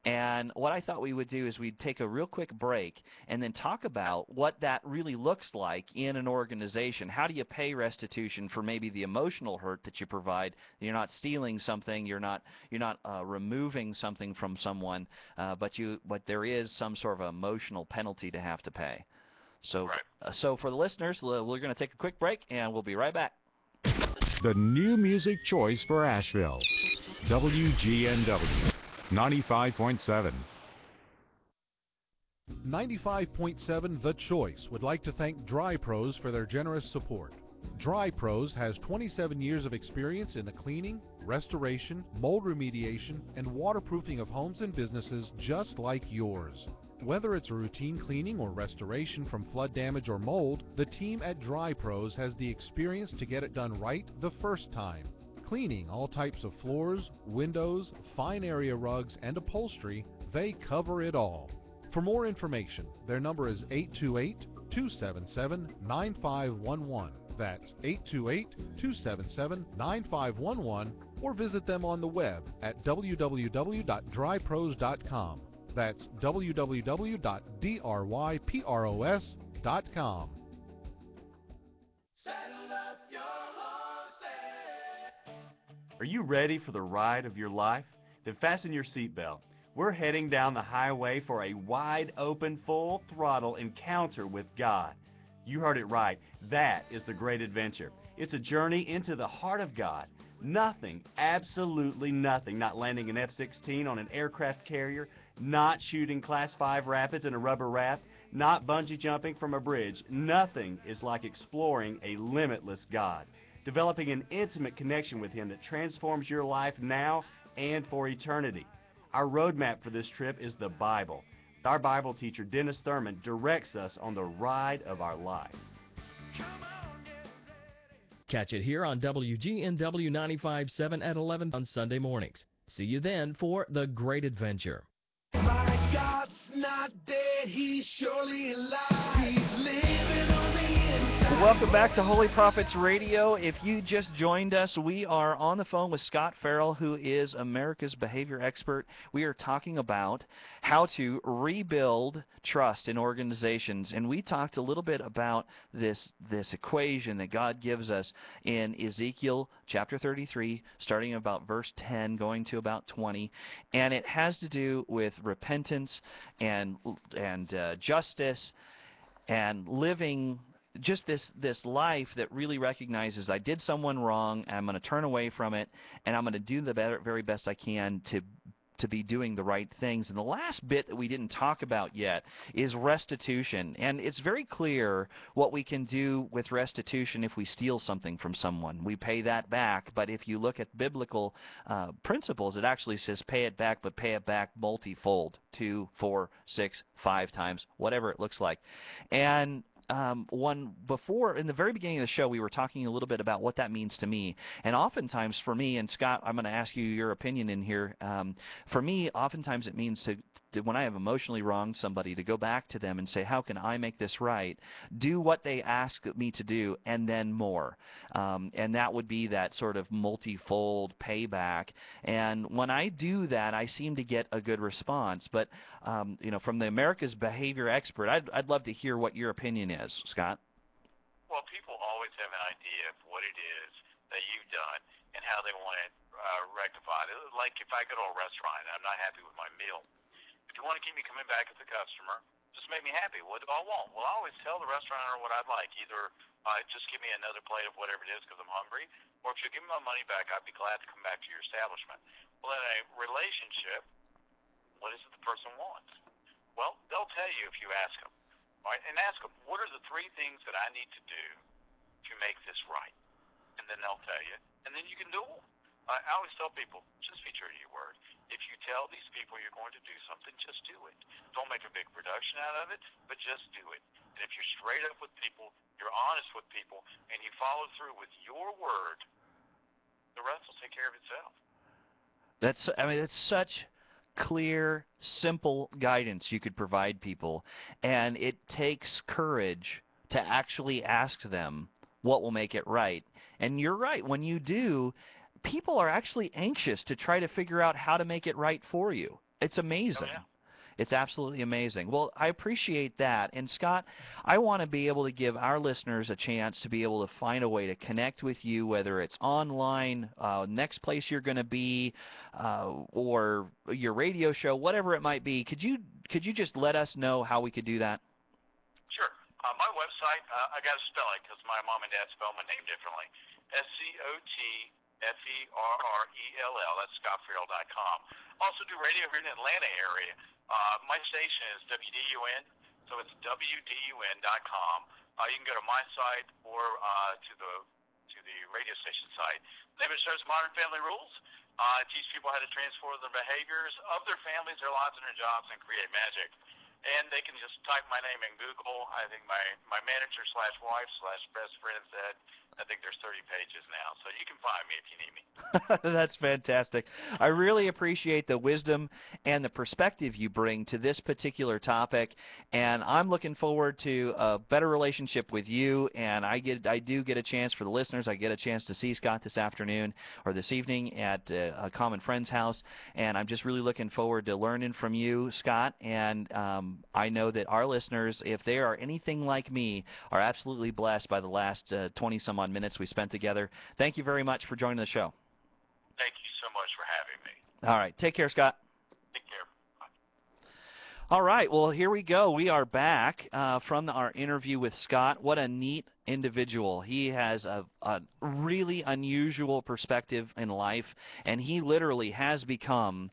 and what I thought we would do is we'd take a real quick break and then talk about what that really looks like in an organization. How do you pay restitution for maybe the emotional hurt that you provide? You're not stealing something, you're not you're not uh, removing something from someone, uh, but you but there is some sort of emotional penalty to have to pay. So uh, so for the listeners, we're going to take a quick break and we'll be right back. The new music choice for Asheville. WGNW 95.7. 95.7 The Choice would like to thank Dry Pros for their generous support. Dry Pros has 27 years of experience in the cleaning, restoration, mold remediation, and waterproofing of homes and businesses just like yours. Whether it's a routine cleaning or restoration from flood damage or mold, the team at Dry Pros has the experience to get it done right the first time. Cleaning all types of floors, windows, fine area rugs, and upholstery, they cover it all. For more information, their number is 828 277 9511. That's 828 277 9511 or visit them on the web at www.drypros.com. That's www.drypros.com. Are you ready for the ride of your life? Then fasten your seatbelt. We're heading down the highway for a wide open, full throttle encounter with God. You heard it right. That is the great adventure. It's a journey into the heart of God. Nothing, absolutely nothing, not landing an F 16 on an aircraft carrier, not shooting Class 5 rapids in a rubber raft, not bungee jumping from a bridge. Nothing is like exploring a limitless God developing an intimate connection with Him that transforms your life now and for eternity. Our roadmap for this trip is the Bible. Our Bible teacher, Dennis Thurman, directs us on the ride of our life. Catch it here on WGNW 95.7 at 11 on Sunday mornings. See you then for The Great Adventure. My God's not dead, he's surely alive. He's Welcome back to Holy Profits Radio. If you just joined us, we are on the phone with Scott Farrell, who is America's behavior expert. We are talking about how to rebuild trust in organizations, and we talked a little bit about this this equation that God gives us in Ezekiel chapter 33, starting about verse 10, going to about 20, and it has to do with repentance and and uh, justice and living just this this life that really recognizes I did someone wrong, and I'm going to turn away from it, and I'm going to do the better, very best I can to to be doing the right things. And the last bit that we didn't talk about yet is restitution. And it's very clear what we can do with restitution if we steal something from someone. We pay that back. But if you look at biblical uh, principles, it actually says pay it back, but pay it back multifold two, four, six, five times, whatever it looks like. And um, one before in the very beginning of the show we were talking a little bit about what that means to me. And oftentimes for me and scott i'm going to ask you your opinion in here um, for me oftentimes it means to, to when i have emotionally wronged somebody to go back to them and say how can i make this right? Do what they ask me to do and then more. Um, and that would be that sort of multifold payback. And when i do that i seem to get a good response. But um, you know from the america's behavior expert I'd, I'd love to hear what your opinion is. Scott? Well, people always have an idea of what it is that you've done and how they want it uh, rectified. Like if I go to a restaurant and I'm not happy with my meal, if you want to keep me coming back as a customer, Just make me happy. What do I want? Well, I always tell the restaurant owner what I'd like. Either uh, just give me another plate of whatever it is because I'm hungry, or if you give me my money back, I'd be glad to come back to your establishment. Well, in a relationship, what is it the person wants? Well, they'll tell you if you ask them. Right? And ask them, what are the three things that I need to do to make this right? And then they'll tell you, and then you can do them. I always tell people, just be true to your word. If you tell these people you're going to do something, just do it. Don't make a big production out of it, but just do it. And if you're straight up with people, you're honest with people, and you follow through with your word, the rest will take care of itself. That's I mean it's such clear, simple guidance you could provide people, and it takes courage to actually ask them what will make it right. And you're right, when you do, people are actually anxious to try to figure out how to make it right for you. It's amazing. It's absolutely amazing. Well, I appreciate that. And Scott, I want to be able to give our listeners a chance to be able to find a way to connect with you, whether it's online, uh, next place you're going to be, uh, or your radio show, whatever it might be. Could you could you just let us know how we could do that? Sure. Uh, my website, uh, I got to spell it because my mom and dad spell my name differently. S C O T F E R R E L L. That's scottfarrell.com. Also do radio here in the Atlanta area. Uh, my station is WDUN, so it's WDUN.com. Uh, you can go to my site or uh, to the to the radio station site. Name of the show is Modern Family Rules. Uh, teach people how to transform their behaviors of their families, their lives, and their jobs, and create magic. And they can just type my name in Google. I think my my manager slash wife slash best friend said I think there's 30 pages now, so you can find me if you need me. That's fantastic. I really appreciate the wisdom and the perspective you bring to this particular topic, and I'm looking forward to a better relationship with you. And I get, I do get a chance for the listeners. I get a chance to see Scott this afternoon or this evening at uh, a common friend's house, and I'm just really looking forward to learning from you, Scott. And um, I know that our listeners, if they are anything like me, are absolutely blessed by the last uh, 20 some minutes we spent together. Thank you very much for joining the show. Thank you so much for having me. All right. Take care, Scott. Take care. All right. Well, here we go. We are back uh, from our interview with Scott. What a neat individual. He has a, a really unusual perspective in life, and he literally has become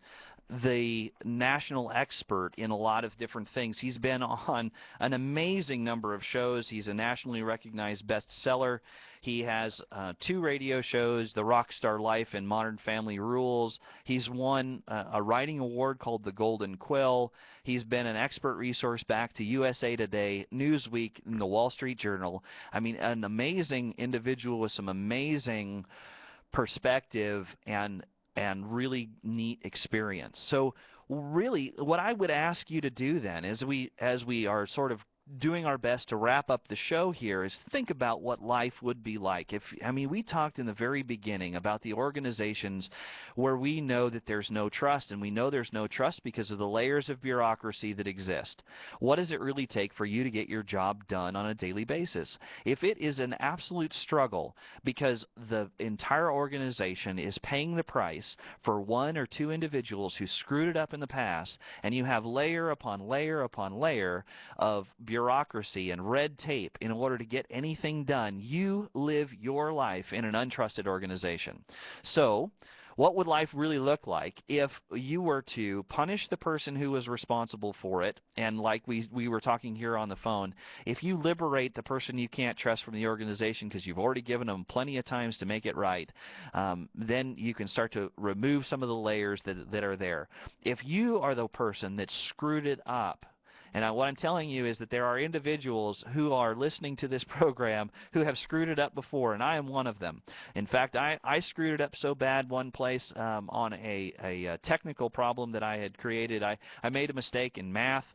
the national expert in a lot of different things. He's been on an amazing number of shows. He's a nationally recognized bestseller. He has uh, two radio shows, The Rockstar Life and Modern Family Rules. He's won uh, a writing award called the Golden Quill. He's been an expert resource back to USA Today, Newsweek, and the Wall Street Journal. I mean, an amazing individual with some amazing perspective and and really neat experience. So really what I would ask you to do then as we as we are sort of doing our best to wrap up the show here is think about what life would be like if I mean we talked in the very beginning about the organizations where we know that there's no trust and we know there's no trust because of the layers of bureaucracy that exist. What does it really take for you to get your job done on a daily basis? If it is an absolute struggle because the entire organization is paying the price for one or two individuals who screwed it up in the past and you have layer upon layer upon layer of bureaucracy bureaucracy and red tape in order to get anything done. You live your life in an untrusted organization. So, what would life really look like if you were to punish the person who was responsible for it and like we we were talking here on the phone if you liberate the person you can't trust from the organization because you've already given them plenty of times to make it right um, then you can start to remove some of the layers that that are there if you are the person that screwed it up and I, what I'm telling you is that there are individuals who are listening to this program who have screwed it up before, and I am one of them. In fact, I, I screwed it up so bad one place um, on a, a, a technical problem that I had created. I, I made a mistake in math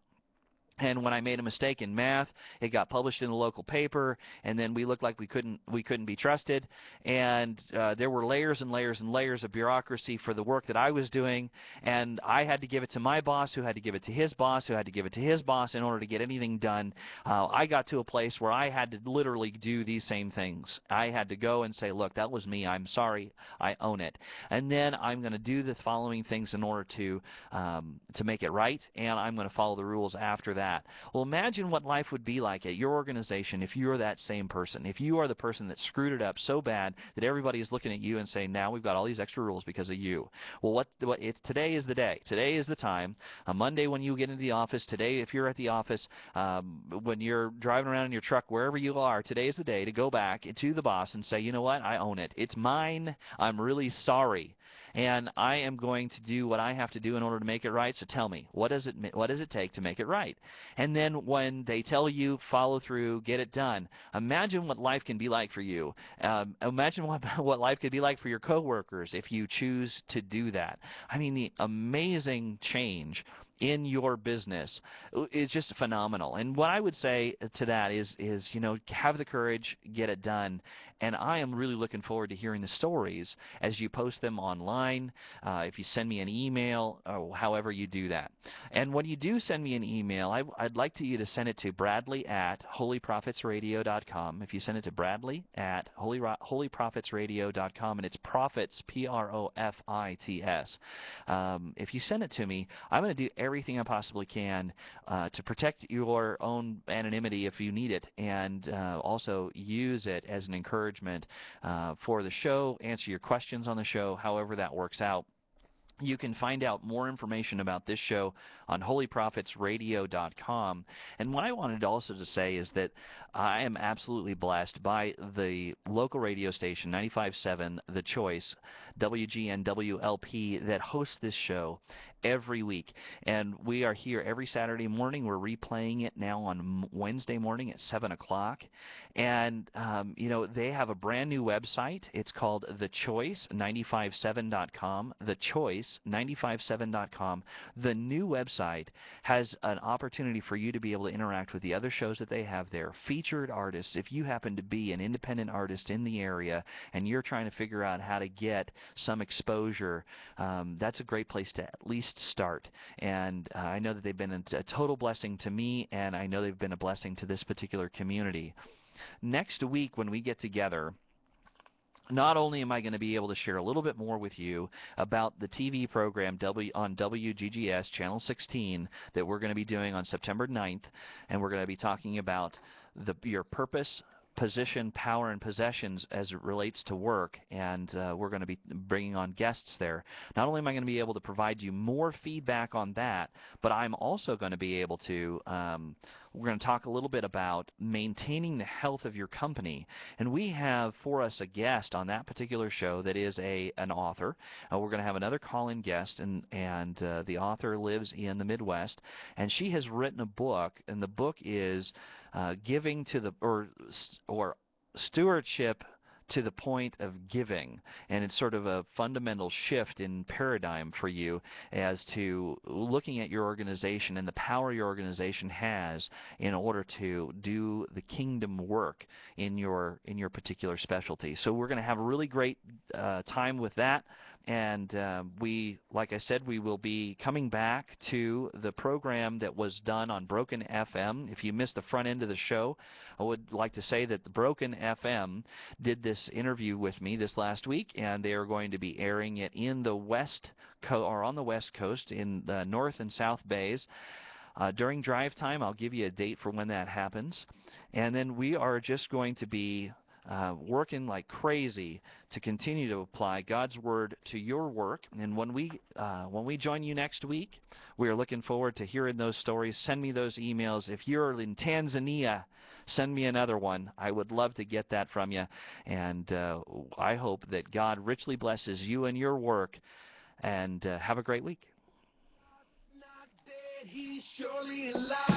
and when I made a mistake in math, it got published in the local paper, and then we looked like we couldn't we couldn't be trusted. And uh, there were layers and layers and layers of bureaucracy for the work that I was doing, and I had to give it to my boss, who had to give it to his boss, who had to give it to his boss in order to get anything done. Uh, I got to a place where I had to literally do these same things. I had to go and say, "Look, that was me. I'm sorry. I own it." And then I'm going to do the following things in order to um, to make it right, and I'm going to follow the rules after that that. Well, imagine what life would be like at your organization if you are that same person. If you are the person that screwed it up so bad that everybody is looking at you and saying, "Now we've got all these extra rules because of you." Well, what, what it's today is the day. Today is the time. On Monday when you get into the office, today if you're at the office, um, when you're driving around in your truck, wherever you are, today is the day to go back to the boss and say, "You know what? I own it. It's mine. I'm really sorry." And I am going to do what I have to do in order to make it right. So tell me, what does it what does it take to make it right? And then when they tell you, follow through, get it done. Imagine what life can be like for you. Um, imagine what what life could be like for your coworkers if you choose to do that. I mean, the amazing change in your business is just phenomenal. And what I would say to that is is you know have the courage, get it done. And I am really looking forward to hearing the stories as you post them online. Uh, if you send me an email, or however you do that. And when you do send me an email, I, would like to you to send it to Bradley at holyprofitsradio.com. If you send it to Bradley at holy, holyprofitsradio.com, and it's profits P R O F I T S. Um, if you send it to me, I'm going to do everything I possibly can uh, to protect your own anonymity if you need it, and uh, also use it as an encouragement uh, for the show, answer your questions on the show, however that works out. You can find out more information about this show on holyprofitsradio.com. And what I wanted also to say is that I am absolutely blessed by the local radio station 95.7 The Choice, WGNWLP, that hosts this show every week. And we are here every Saturday morning. We're replaying it now on Wednesday morning at 7 o'clock. And, um, you know, they have a brand new website. It's called thechoice957.com. Thechoice957.com. The new website has an opportunity for you to be able to interact with the other shows that they have there. Featured artists. If you happen to be an independent artist in the area and you're trying to figure out how to get some exposure, um, that's a great place to at least start. And uh, I know that they've been a, a total blessing to me, and I know they've been a blessing to this particular community. Next week, when we get together, not only am I going to be able to share a little bit more with you about the TV program w, on WGGS Channel 16 that we're going to be doing on September 9th, and we're going to be talking about the, your purpose, position, power, and possessions as it relates to work, and uh, we're going to be bringing on guests there. Not only am I going to be able to provide you more feedback on that, but I'm also going to be able to um, we're going to talk a little bit about maintaining the health of your company. And we have for us a guest on that particular show that is a an author. Uh, we're going to have another call-in guest, and and uh, the author lives in the Midwest, and she has written a book, and the book is uh, giving to the or or stewardship to the point of giving. And it's sort of a fundamental shift in paradigm for you as to looking at your organization and the power your organization has in order to do the kingdom work in your in your particular specialty. So we're going to have a really great uh, time with that. And uh, we, like I said, we will be coming back to the program that was done on Broken FM. If you missed the front end of the show, I would like to say that the Broken FM did this interview with me this last week, and they are going to be airing it in the West Co- or on the West Coast in the North and South Bays. Uh, during drive time, I'll give you a date for when that happens. And then we are just going to be uh, working like crazy to continue to apply God's word to your work. And when we uh, when we join you next week, we are looking forward to hearing those stories. Send me those emails. If you're in Tanzania, send me another one. I would love to get that from you. And uh, I hope that God richly blesses you and your work. And uh, have a great week. He's surely alive.